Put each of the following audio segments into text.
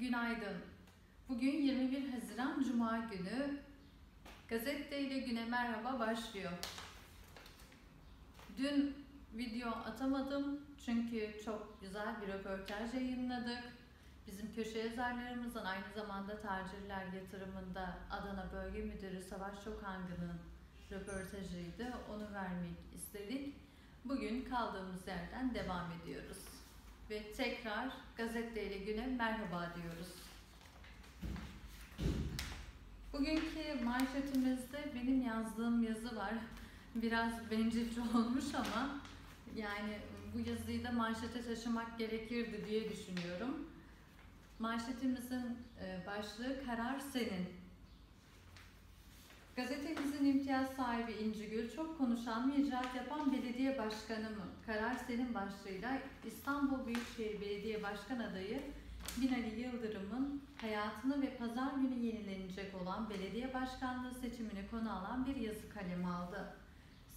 Günaydın. Bugün 21 Haziran Cuma günü. Gazete ile güne merhaba başlıyor. Dün video atamadım çünkü çok güzel bir röportaj yayınladık. Bizim köşe yazarlarımızın aynı zamanda tacirler yatırımında Adana Bölge Müdürü Savaş Çokangı'nın röportajıydı. Onu vermek istedik. Bugün kaldığımız yerden devam ediyoruz. Ve tekrar gazeteyle güne merhaba diyoruz. Bugünkü manşetimizde benim yazdığım yazı var. Biraz bencilce olmuş ama yani bu yazıyı da manşete taşımak gerekirdi diye düşünüyorum. Manşetimizin e, başlığı Karar Senin. Gazetemizin imtiyaz sahibi İnci Gül, çok konuşan ve icraat yapan belediye başkanı mı? Karar Senin başlığıyla İstanbul Büyükşehir Belediye Başkan adayı Binali Yıldırım'ın hayatını ve pazar günü yenilenecek olan belediye başkanlığı seçimini konu alan bir yazı kalemi aldı.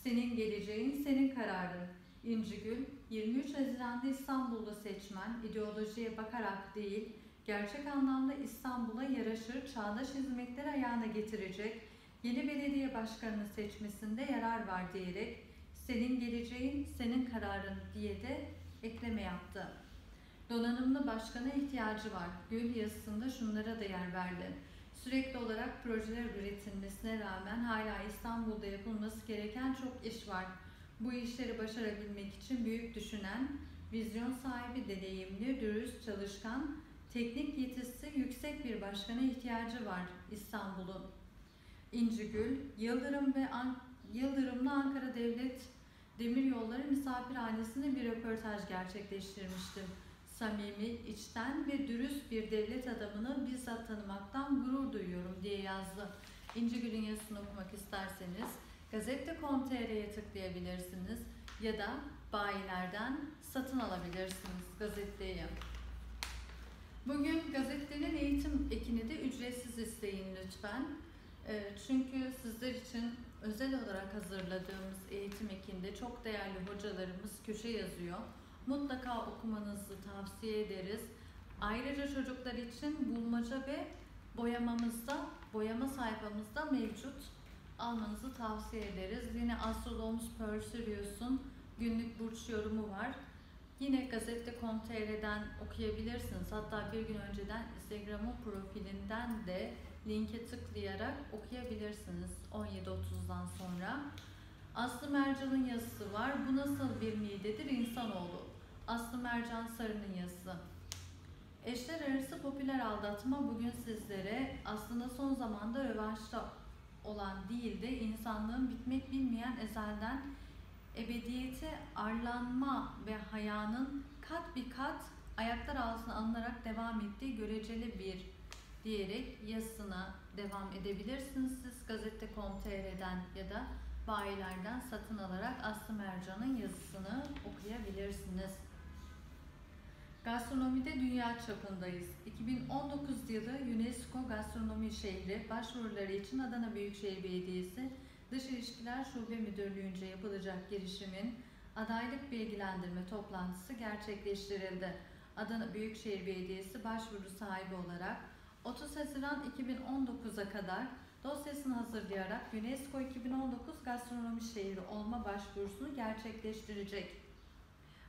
Senin geleceğin, senin kararın. İnci Gül, 23 Haziran'da İstanbul'da seçmen, ideolojiye bakarak değil, gerçek anlamda İstanbul'a yaraşır, çağdaş hizmetler ayağına getirecek, yeni belediye başkanını seçmesinde yarar var diyerek, senin geleceğin, senin kararın diye de ekleme yaptı. Donanımlı başkana ihtiyacı var. Gül yazısında şunlara da yer verdi. Sürekli olarak projeler üretilmesine rağmen hala İstanbul'da yapılması gereken çok iş var. Bu işleri başarabilmek için büyük düşünen, vizyon sahibi, deneyimli, dürüst, çalışkan, teknik yetisi yüksek bir başkana ihtiyacı var İstanbul'un. İncigül, Yıldırım ve An Yıldırım'la Ankara Devlet Demiryolları Misafirhanesi'nde bir röportaj gerçekleştirmiştim samimi, içten ve dürüst bir devlet adamını bizzat tanımaktan gurur duyuyorum diye yazdı. İnci Gül'ün yazısını okumak isterseniz Gazete.com.tr'ye tıklayabilirsiniz ya da bayilerden satın alabilirsiniz gazeteyi. Bugün gazetenin eğitim ekini de ücretsiz isteyin lütfen. Çünkü sizler için özel olarak hazırladığımız eğitim ekinde çok değerli hocalarımız köşe yazıyor mutlaka okumanızı tavsiye ederiz. Ayrıca çocuklar için bulmaca ve boyamamızda, boyama sayfamızda mevcut. Almanızı tavsiye ederiz. Yine Astrodomus Persirius'un günlük burç yorumu var. Yine gazete.com.tr'den okuyabilirsiniz. Hatta bir gün önceden Instagram'ın profilinden de linke tıklayarak okuyabilirsiniz 17.30'dan sonra. Aslı Mercan'ın yazısı var. Bu nasıl bir midedir insanoğlu? Aslı Mercan Sarı'nın yazısı. Eşler arası popüler aldatma bugün sizlere aslında son zamanda rövanşta olan değil de insanlığın bitmek bilmeyen ezelden ebediyete arlanma ve hayanın kat bir kat ayaklar altına alınarak devam ettiği göreceli bir diyerek yazısına devam edebilirsiniz siz gazete.com.tr'den ya da bayilerden satın alarak Aslı Mercan'ın yazısını okuyabilirsiniz. Gastronomide dünya çapındayız. 2019 yılı UNESCO Gastronomi Şehri başvuruları için Adana Büyükşehir Belediyesi Dış İlişkiler Şube Müdürlüğü'nce yapılacak girişimin adaylık bilgilendirme toplantısı gerçekleştirildi. Adana Büyükşehir Belediyesi başvuru sahibi olarak 30 Haziran 2019'a kadar dosyasını hazırlayarak UNESCO 2019 Gastronomi Şehri olma başvurusunu gerçekleştirecek.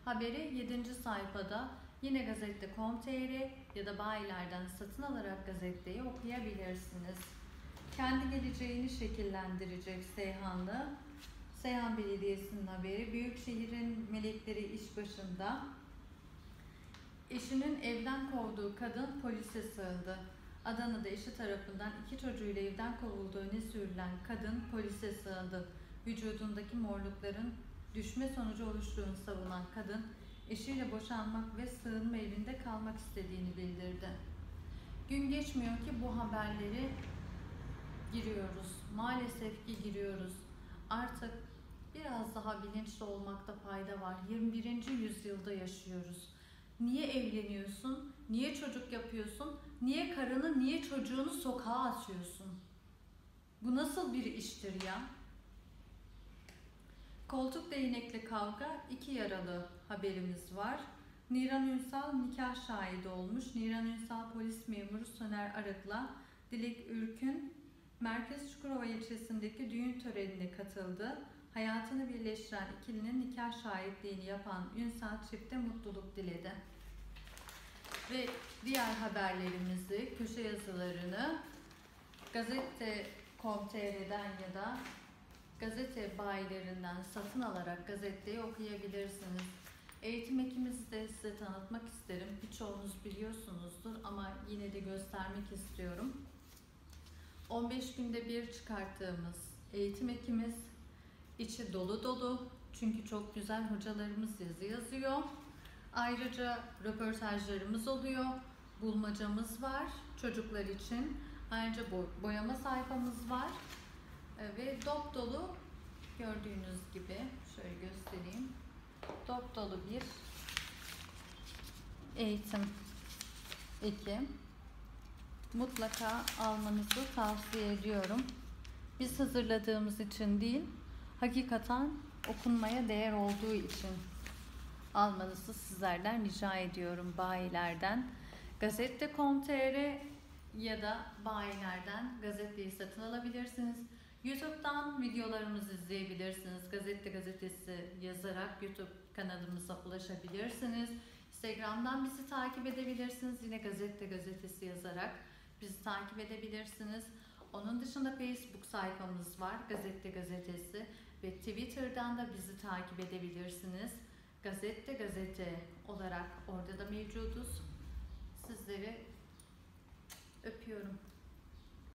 Haberi 7. sayfada yine gazete.com.tr ya da bayilerden satın alarak gazeteyi okuyabilirsiniz. Kendi geleceğini şekillendirecek Seyhanlı. Seyhan Belediyesi'nin haberi. Büyükşehir'in melekleri iş başında. Eşinin evden kovduğu kadın polise sığındı. Adana'da eşi tarafından iki çocuğuyla evden kovulduğu öne sürülen kadın polise sığındı. Vücudundaki morlukların düşme sonucu oluştuğunu savunan kadın, eşiyle boşanmak ve sığınma evinde kalmak istediğini bildirdi. Gün geçmiyor ki bu haberleri giriyoruz. Maalesef ki giriyoruz. Artık biraz daha bilinçli olmakta fayda var. 21. yüzyılda yaşıyoruz. Niye evleniyorsun? Niye çocuk yapıyorsun? Niye karını, niye çocuğunu sokağa atıyorsun? Bu nasıl bir iştir ya? Koltuk değnekli kavga, iki yaralı haberimiz var. Niran Ünsal nikah şahidi olmuş. Niran Ünsal polis memuru Soner Arık'la Dilek Ürkün Merkez Çukurova ilçesindeki düğün törenine katıldı. Hayatını birleştiren ikilinin nikah şahitliğini yapan Ünsal çifte mutluluk diledi. Ve diğer haberlerimizi, köşe yazılarını Gazete.com.tr'den ya da gazete bayilerinden satın alarak gazeteyi okuyabilirsiniz. Eğitim ekimizi de size tanıtmak isterim. Birçoğunuz biliyorsunuzdur ama yine de göstermek istiyorum. 15 günde bir çıkarttığımız eğitim ekimiz içi dolu dolu. Çünkü çok güzel hocalarımız yazı yazıyor. Ayrıca röportajlarımız oluyor. Bulmacamız var çocuklar için. Ayrıca bo- boyama sayfamız var. E, Ve dop dolu gördüğünüz gibi şöyle göstereyim. Dop dolu bir eğitim eki. Mutlaka almanızı tavsiye ediyorum. Biz hazırladığımız için değil, hakikaten okunmaya değer olduğu için almanızı sizlerden rica ediyorum bayilerden. Gazete.com.tr ya da bayilerden gazeteyi satın alabilirsiniz. YouTube'dan videolarımızı izleyebilirsiniz. Gazete gazetesi yazarak YouTube kanalımıza ulaşabilirsiniz. Instagram'dan bizi takip edebilirsiniz. Yine gazete gazetesi yazarak bizi takip edebilirsiniz. Onun dışında Facebook sayfamız var. Gazete gazetesi ve Twitter'dan da bizi takip edebilirsiniz. Gazete gazete olarak orada da mevcuduz. Sizleri öpüyorum.